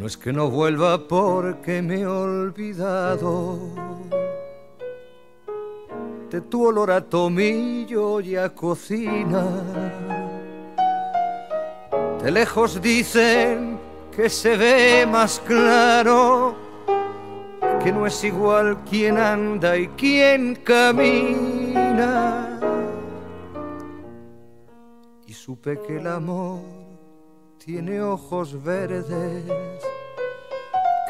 No es que no vuelva porque me he olvidado de tu olor a tomillo y a cocina. De lejos dicen que se ve más claro, que no es igual quien anda y quien camina. Y supe que el amor tiene ojos verdes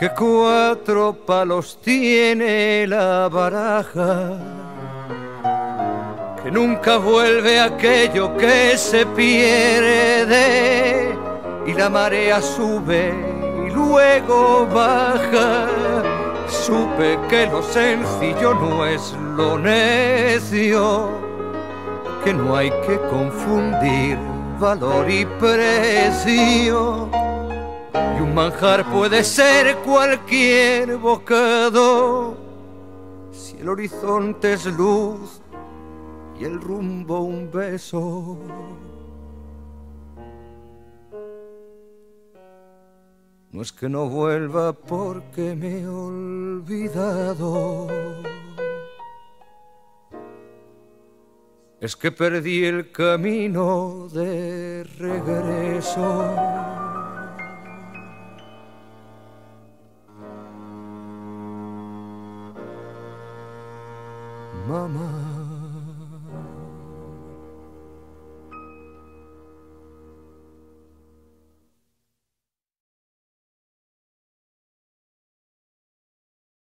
que cuatro palos tiene la baraja, que nunca vuelve aquello que se pierde y la marea sube y luego baja. Supe que lo sencillo no es lo necio, que no hay que confundir valor y precio y un manjar puede ser cualquier bocado si el horizonte es luz y el rumbo un beso. No es que no vuelva porque me he olvidado. Es que perdí el camino de regreso. 妈妈。